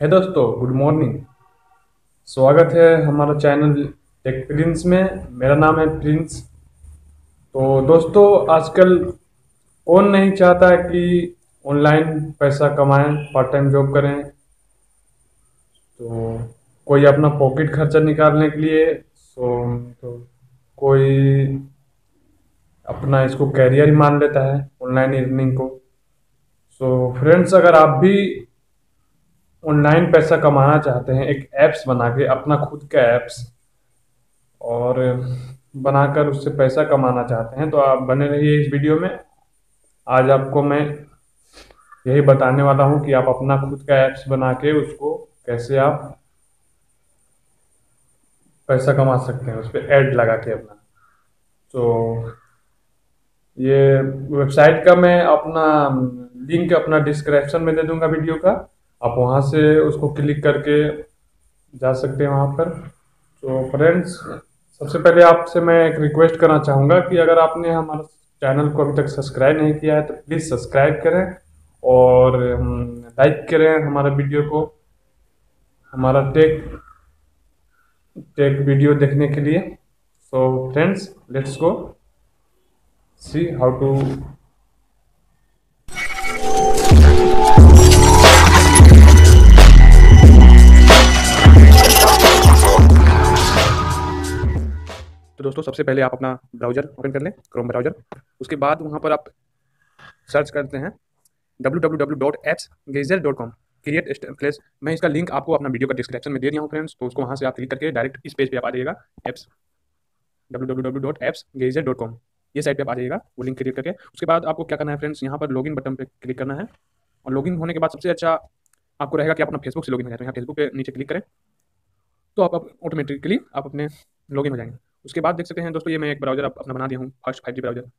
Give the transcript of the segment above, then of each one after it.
है दोस्तों good morning स्वागत है हमारा चैनल टेक प्रिंस में। मेरा नाम है प्रिंस तो दोस्तों आजकल कौन नहीं चाहता है कि ऑनलाइन पैसा कमाएँ पार्ट टाइम जॉब करें? तो कोई अपना पॉकेट खर्चा निकालने के लिए सो तो कोई अपना इसको कैरियर ही मान लेता है ऑनलाइन अर्निंग को। सो so, फ्रेंड्स अगर आप भी ऑनलाइन पैसा कमाना चाहते हैं, एक ऐप्स बना के अपना खुद का ऐप्स और बनाकर उससे पैसा कमाना चाहते हैं। तो आप बने रहिए इस वीडियो में। आज आपको मैं यही बताने वाला हूँ कि आप अपना खुद का ऐप्स बना के उसको कैसे आप पैसा कमा सकते हैं, उस पर एड लगा के अपना। तो ये वेबसाइट का मैं अपना लिंक अपना डिस्क्रिप्शन में दे दूँगा वीडियो का। आप वहाँ से उसको क्लिक करके जा सकते हैं वहाँ पर। तो फ्रेंड्स सबसे पहले आपसे मैं एक रिक्वेस्ट करना चाहूँगा कि अगर आपने हमारा चैनल को अभी तक सब्सक्राइब नहीं किया है तो प्लीज़ सब्सक्राइब करें और लाइक करें हमारे वीडियो को, हमारा टेक टेक वीडियो देखने के लिए। So friends let's go see how to दोस्तों, सबसे पहले आप अपना ब्राउज़र ओपन कर लें क्रोम ब्राउज़र उसके बाद वहाँ पर आप सर्च करते हैं W W W dot AppsGeyser dot com create place मैं इसका लिंक आपको अपना वीडियो का डिस्क्रिप्शन में दे दिया हूँ फ्रेंड्स तो उसको वहाँ से आप क्लिक करके डायरेक्ट इस पेज पे आप आ जाइएगा apps W W W dot AppsGeyser dot com ये साइट पे आप आ जाइएगा, वो लिंक क्लिक करके। उसके बाद आपको क्या करना है फ्रेंड्स यहाँ पर लॉगिन बटन पे क्लिक करना है। और लॉगिन होने के बाद सबसे अच्छा आपको रहेगा कि आप अपना फेसबुक से लॉगिन हो जाए यहाँ फेसबुक पे नीचे क्लिक करें तो आप ऑटोमेटिकली आप अपने लॉगिन हो जाएँगे। उसके बाद देख सकते हैं दोस्तों, ये मैं एक ब्राउज़र अपना बना दिया हूँ फ़र्स्ट फाइव ब्राउज़र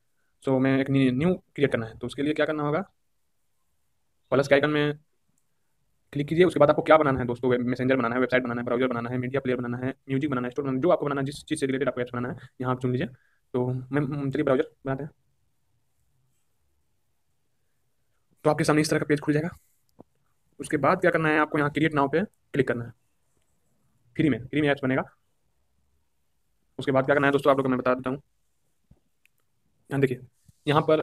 सो मैं एक न्यू क्रिएट करना है। तो उसके लिए क्या करना होगा? प्लस के आइकन में क्लिक कीजिए। उसके बाद आपको क्या बनाना है दोस्तों? मैसेंजर बनाना है वेबसाइट बनाना है ब्राउज़र बनाना है मीडिया प्लेयर बनाना है म्यूज़िक बनाना है स्टोर बनाना जो आपको बनाना है, जिस चीज़ से रिलेटेड आपको एप्स बनाना है, यहाँ आप चुन लीजिए। तो मैं चलिए ब्राउज़र बनाते हैं। तो आपके सामने इस तरह का पेज खुल जाएगा। उसके बाद क्या करना है? आपको यहाँ क्रिएट नाव पे क्लिक करना है। फ्री में फ्री में ऐप्स बनेगा। उसके बाद क्या करना है दोस्तों, आप लोग को मैं बता देता हूँ। यहाँ देखिए, यहाँ पर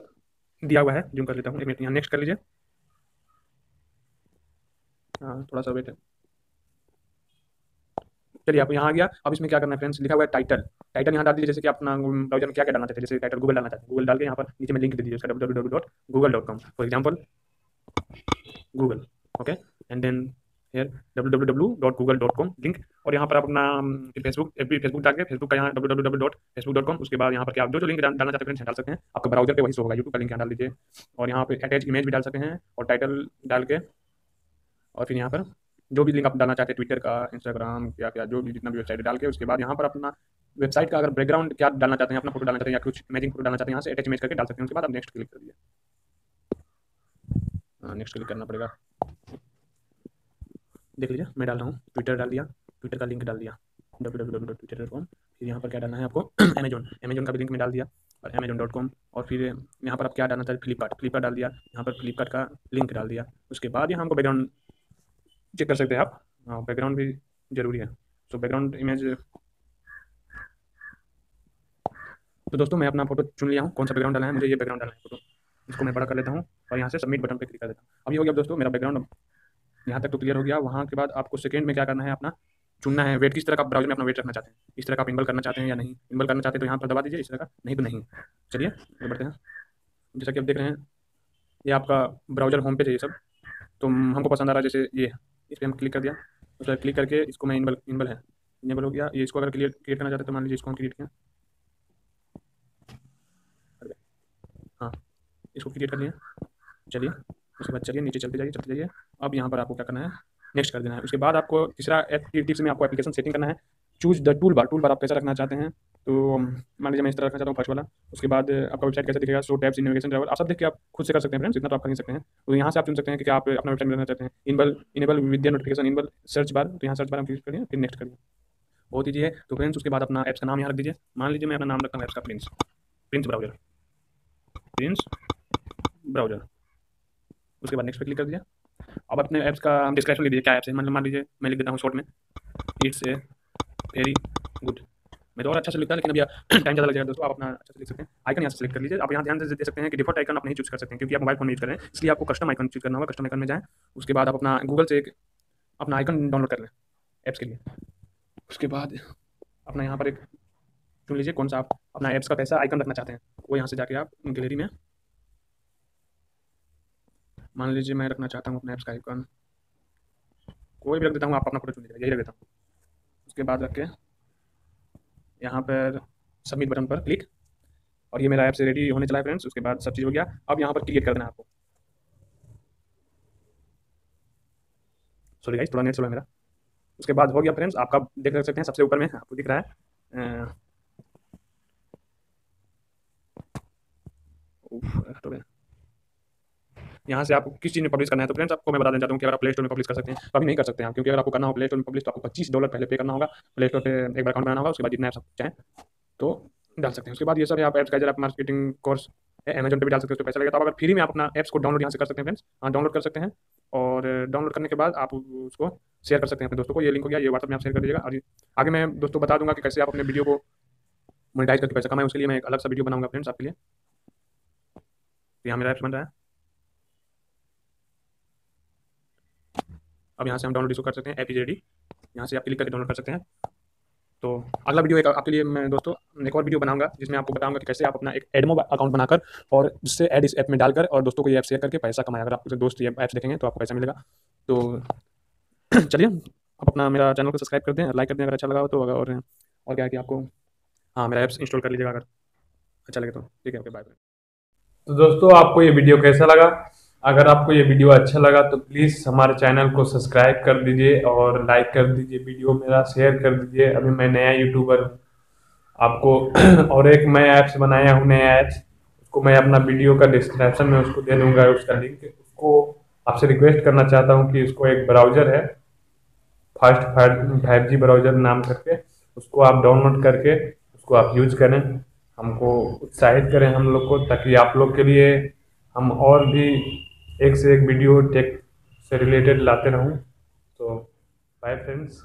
दिया हुआ है जूम कर लेता हूँ। यहाँ नेक्स्ट कर लीजिए। हाँ थोड़ा सा वेट है। चलिए, आप यहाँ आ गया। अब इसमें क्या करना है फ्रेंड्स लिखा हुआ है टाइटल टाइटल यहाँ डाल दीजिए, जैसे कि अपना ब्राउज़र में क्या क्या डालना चाहते जैसे टाइटल गूगल डालना चाहते गूगल डाल के यहाँ पर नीचे में लिंक दे दीजिए उसका W W dot Google dot com for example Google okay and then here W W W dot Google dot com link और यहाँ पर आप अपना फेसबुक फेसबुक डाल के फेसबुक का यहाँ W W dot Facebook dot com उसके बाद यहाँ पर आप जो जो लिंक डालना चाहते हैं, डाल सकते हैं। आपका ब्राउज़र पे वही होगा यूट्यूब का लिंक डाल दीजिए। और यहाँ पे अटैच इमेज भी डाल सकते हैं और टाइटल डाल के। और फिर यहाँ पर जो भी लिंक आप डालना चाहते हैं ट्विटर का इंस्टाग्राम क्या क्या जो भी, जितना भी वेबसाइट डाल के, उसके बाद यहाँ पर अपना वेबसाइट का अगर बैकग्राउंड क्या डालना चाहते हैं, अपना फ़ोटो डालना चाहते हैं, या कुछ इमेजिंग फ़ोटो डालना चाहते हैं, यहाँ से अटैच इमेज करके डाल सकते हैं, उसके बाद आप नेक्स्ट क्लिक कर हाँ नेक्स्ट क्लिक करना पड़ेगा। देख लीजिए, मैं डाल रहा हूँ ट्विटर डाल दिया। ट्विटर का लिंक डाल दिया। W W W Twitter dot com फिर यहाँ पर क्या डालना है आपको? अमेजोन अमेजोन का भी लिंक में डाल दिया और अमेजोन डॉट कॉम और फिर यहाँ पर आप क्या डालना चाहते फ्लिपकार्ट फ्लिपकार्ट डाल दिया। यहाँ पर फ्लिपकार्ट का लिंक डाल दिया। उसके बाद यहाँ हमको बैकग्राउंड चेक कर सकते हैं आप। हाँ बैकग्राउंड भी ज़रूरी है। सो बैकग्राउंड इमेज तो दोस्तों, मैं अपना फ़ोटो चुन लिया हूँ। कौन सा बैकग्राउंड डालना है? मुझे ये बैकग्राउंड डालना है फ़ोटो इसको मैं बड़ा कर लेता हूँ और यहाँ से सबमिट बटन पर क्लिक कर देता हूँ। अभी हो गया दोस्तों मेरा बैकग्राउंड यहाँ तक तो क्लियर हो गया। वहाँ के बाद आपको सेकेंड में क्या करना है अपना? चुनना है। वेट किस तरह का ब्राउज़र में अपना वेट रखना चाहते हैं? इस तरह का आप इनबल करना चाहते हैं या नहीं? इनबल करना चाहते हैं तो यहाँ पर दबा दीजिए। इस तरह का नहीं तो नहीं। चलिए बढ़ते हैं। जैसा कि आप देख रहे हैं, ये आपका ब्राउज़र होम पेज है ये सब। तो हमको पसंद आ रहा है जैसे ये इस पर हम क्लिक कर दिया। उस पर क्लिक करके इसको मैं इनबल इनबल है। इनेबल हो गया। ये इसको अगर क्लियर क्रिएट करना चाहते हैं तो मान लीजिए इसको हम क्रिएट किया। हाँ इसको क्रिएट कर लिया चलिए, उसके बाद चलिए, नीचे चलते जाइए चलते जाइए। अब यहाँ पर आपको क्या करना है? नेक्स्ट कर देना है। उसके बाद आपको तीसरा टिप्स में आपको एप्लीकेशन सेटिंग करना है। Choose the tool bar tool bar आप कैसा रखना चाहते हैं? तो मान लीजिए मैं इस तरह रखना चाहता हूँ फ़र्स्ट वाला। उसके बाद आपका वेबसाइट कैसे दिखेगा? सो टैब्स इनोवेशन ड्राइवर आप सब देख के आप खुद से कर सकते हैं फ्रेंड्स इतना तो आप कर नहीं सकते हैं। तो यहाँ से आप चुन सकते हैं कि आप अपना वेबसाइट बनाना चाहते हैं। इनबल इनेबल विद्या नोटिफिकेशन इनबल सर्च बार तो यहाँ सर्च बार आप क्लिक करिए, फिर नेक्स्ट करिए। बहुत ईजी है। तो फ्रेंड्स उसके बाद अपना ऐप्स का नाम यहाँ रख दीजिए। मान लीजिए मैं अपना नाम रखता हूँ ऐप्स का prince prince browser prince browser उसके बाद नेक्स्ट पे क्लिक कर दिया। अब अपने ऐप्स का हम डिस्क्रिप्शन लिख दीजिए क्या ऐप्स है? मतलब मान लीजिए, मैं लिख देता हूँ शॉर्ट में। इट्स ए वेरी गुड मैं तो और अच्छा से लिखता है, लेकिन अभी टाइम ज़्यादा लग जाएगा दोस्तों, आप अपना अच्छा से लिख सकते हैं। आइकन यहाँ से सिलेक्ट कर लीजिए। आप यहाँ ध्यान से दे सकते हैं कि डिफ़ॉल्ट आइकन आप नहीं चूज़ कर सकते हैं, क्योंकि आप मोबाइल फ़ोन यूज़ कर रहे हैं। इसलिए आपको कस्टम आइकन चूज़ करना होगा कस्टम आइकन में जाएँ। उसके बाद आप अपना गूगल से एक अपना आइकन डाउनलोड कर लें ऐप्स के लिए। उसके बाद अपना यहाँ पर एक चुन लीजिए, कौन सा आप अपना ऐप्स का कैसा आइकन रखना चाहते हैं। वो यहाँ से जाके आप गैलरी में मान लीजिए मैं रखना चाहता हूँ अपने ऐप्स का आइकन कोई भी रख देता हूँ, आप अपना फ़ोटो चुन लीजिएगा, यही रख देता हूँ। उसके बाद रख के यहाँ पर सबमिट बटन पर क्लिक और ये मेरा ऐप से रेडी होने चला है फ्रेंड्स उसके बाद सब चीज़ हो गया। अब यहाँ पर क्रिएट कर देना आपको। सॉरी गाइस थोड़ा नेट है मेरा। उसके बाद हो गया फ्रेंड्स आपका देख सकते हैं, सबसे ऊपर में आपको दिख रहा है। तो यहाँ से आपको किस चीज़ में पब्लिश करना है तो फ्रेंड्स आपको मैं बता देना चाहता हूँ कि अगर आप प्ले स्टोर में पब्लिश कर सकते हैं तो अभी नहीं कर सकते हैं क्योंकि अगर आपको करना हो प्ले स्टोर में पब्लिश तो आपको पच्चीस डॉलर पहले पे करना होगा। प्ले स्टोर पर एक बार अकाउंट बनाना होगा, उसके बाद जितना आप चाहें तो डाल सकते हैं। उसके बाद ये सब आप एप्स का आप मार्केटिंग कोर्स अमेजन पर भी डाल सकते हो तो पैसा लगेगा। तो अगर फ्री में आप अपना ऐप्स को डाउनलोड यहाँ से कर सकते हैं फ्रेंड्स हाँ डाउनलोड कर सकते हैं और डाउनलोड करने के बाद आप उसको शेयर कर सकते हैं अपने दोस्तों को। ये लिंक हो गया, ये व्हाट्सअप में आप शेयर कर दीजिएगा। और आगे मैं दोस्तों बता दूँगा कि कैसे आप अपने वीडियो को मोनिटाइज करके पैसा कमाएँ, उसके लिए मैं एक अलग सा वीडियो बनाऊँगा फ्रेंड्स आपके लिए। यहाँ मेरा ऐप्स बन रहा है। अब यहाँ से हम डाउनलोड इसको कर सकते हैं एप रेडी यहाँ से आप क्लिक करके डाउनलोड कर सकते हैं। तो अगला वीडियो एक आपके लिए मैं दोस्तों, एक और वीडियो बनाऊँगा, जिसमें आपको बताऊँगा कि कैसे आप अपना एक एडमो अकाउंट बनाकर और जिससे एड इस ऐप में डालकर और दोस्तों को ये ऐप शेयर करके पैसा कमाया अगर आप दोस्त ये ऐप्स देखेंगे तो आपको पैसा मिलेगा। तो चलिए, आप अपना मेरा चैनल को सब्सक्राइब कर दें लाइक कर दें अगर अच्छा लगा हो तो अगर और और क्या है कि आपको हाँ मेरा ऐप्स इंस्टॉल कर लीजिएगा अगर अच्छा लगे तो। ठीक है ओके बाय बाय तो दोस्तों, आपको ये वीडियो कैसा लगा? अगर आपको ये वीडियो अच्छा लगा तो प्लीज़ हमारे चैनल को सब्सक्राइब कर दीजिए और लाइक कर दीजिए वीडियो मेरा, शेयर कर दीजिए। अभी मैं नया यूट्यूबर हूँ आपको और एक मैं ऐप्स बनाया हूँ, नया ऐप्स। उसको मैं अपना वीडियो का डिस्क्रिप्शन में उसको दे दूँगा, उसका लिंक उसको आपसे रिक्वेस्ट करना चाहता हूँ कि उसको एक ब्राउज़र है फास्ट फाइव जी ब्राउज़र नाम करके। उसको आप डाउनलोड करके उसको आप यूज़ करें। हमको उत्साहित करें हम लोग को, ताकि आप लोग के लिए हम और भी एक से एक वीडियो टेक से रिलेटेड लाते रहूँ। तो बाय फ्रेंड्स